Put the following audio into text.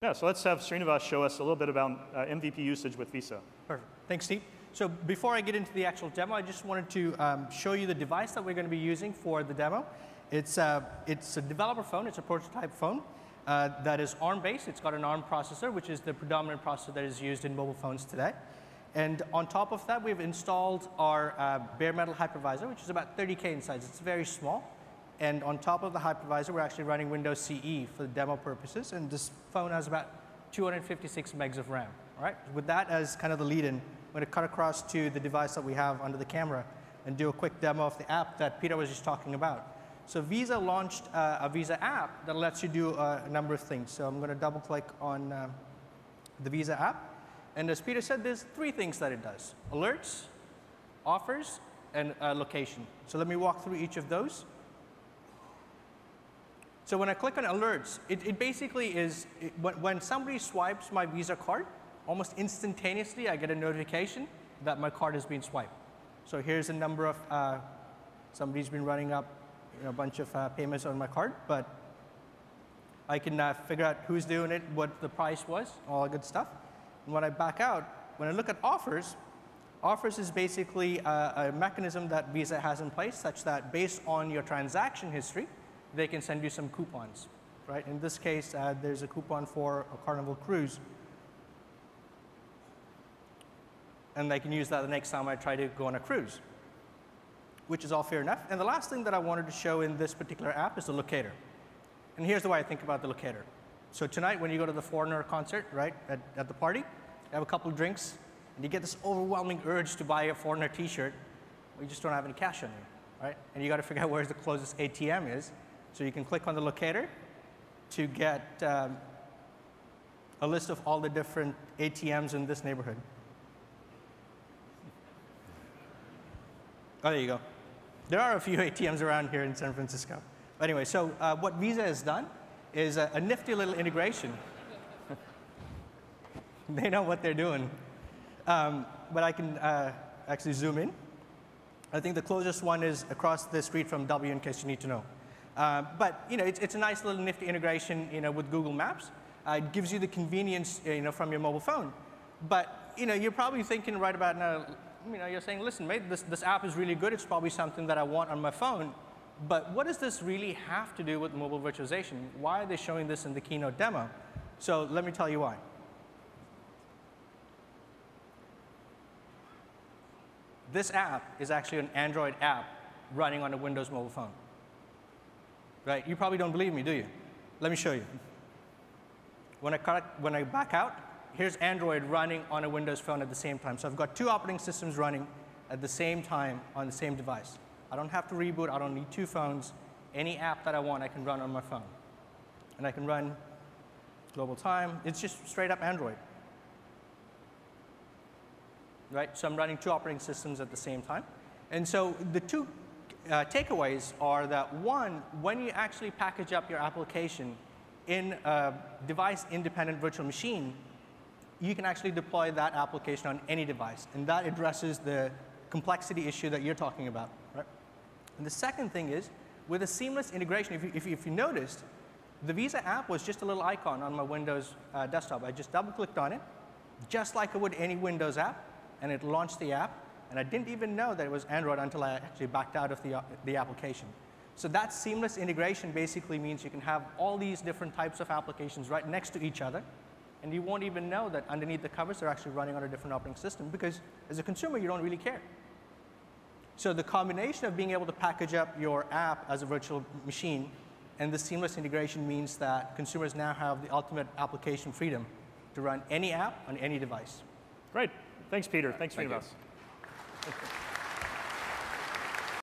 Yeah, so let's have Srinivas show us a little bit about uh, MVP usage with Visa. Perfect. Thanks, Steve. So before I get into the actual demo, I just wanted to um, show you the device that we're going to be using for the demo. It's, uh, it's a developer phone. It's a prototype phone uh, that is ARM-based. It's got an ARM processor, which is the predominant processor that is used in mobile phones today. And on top of that, we've installed our uh, bare metal hypervisor, which is about 30K in size. It's very small. And on top of the hypervisor, we're actually running Windows CE for demo purposes. And this phone has about 256 megs of RAM. All right? With that as kind of the lead-in, I'm going to cut across to the device that we have under the camera and do a quick demo of the app that Peter was just talking about. So Visa launched uh, a Visa app that lets you do uh, a number of things. So I'm going to double click on uh, the Visa app. And as Peter said, there's three things that it does. Alerts, offers, and uh, location. So let me walk through each of those. So when I click on alerts, it, it basically is, it, when, somebody swipes my Visa card, almost instantaneously I get a notification that my card has been swiped. So here's a number of, uh, somebody's been running up you know, a bunch of uh, payments on my card, but I can uh, figure out who's doing it, what the price was, all that good stuff. And when I back out, when I look at offers, offers is basically a, a mechanism that Visa has in place such that based on your transaction history, they can send you some coupons, right? In this case, uh, there's a coupon for a Carnival cruise. And they can use that the next time I try to go on a cruise, which is all fair enough. And the last thing that I wanted to show in this particular app is the locator. And here's the way I think about the locator. So tonight, when you go to the Foreigner concert, right, at, at the party, you have a couple drinks, and you get this overwhelming urge to buy a Foreigner t-shirt, but you just don't have any cash on you, right? And you got to figure out where the closest ATM is. So you can click on the locator to get um, a list of all the different ATMs in this neighborhood. Oh, there you go. There are a few ATMs around here in San Francisco. Anyway, so uh, what Visa has done is a, a nifty little integration. they know what they're doing. Um, but I can uh, actually zoom in. I think the closest one is across the street from W in case you need to know. Uh, but you know, it's, it's, a nice little nifty integration you know, with Google Maps. Uh, it gives you the convenience you know, from your mobile phone. But you know, you're probably thinking right about now, you know, you're saying, listen, mate, this, this app is really good. It's probably something that I want on my phone. But what does this really have to do with mobile virtualization? Why are they showing this in the keynote demo? So let me tell you why. This app is actually an Android app running on a Windows mobile phone right? You probably don't believe me, do you? Let me show you. When I, cut, when I back out, here's Android running on a Windows phone at the same time. So I've got two operating systems running at the same time on the same device. I don't have to reboot. I don't need two phones. Any app that I want, I can run on my phone. And I can run global time. It's just straight up Android. Right? So I'm running two operating systems at the same time. And so the two uh, takeaways are that one, when you actually package up your application in a device-independent virtual machine, you can actually deploy that application on any device. And that addresses the complexity issue that you're talking about. Right? And the second thing is, with a seamless integration, if you, if you, if you noticed, the Visa app was just a little icon on my Windows uh, desktop. I just double-clicked on it, just like I would any Windows app, and it launched the app. And I didn't even know that it was Android until I actually backed out of the, uh, the application. So that seamless integration basically means you can have all these different types of applications right next to each other, and you won't even know that underneath the covers they're actually running on a different operating system because as a consumer, you don't really care. So the combination of being able to package up your app as a virtual machine and the seamless integration means that consumers now have the ultimate application freedom to run any app on any device. Great. Thanks, Peter. Thanks, for Thank Srinivas. You.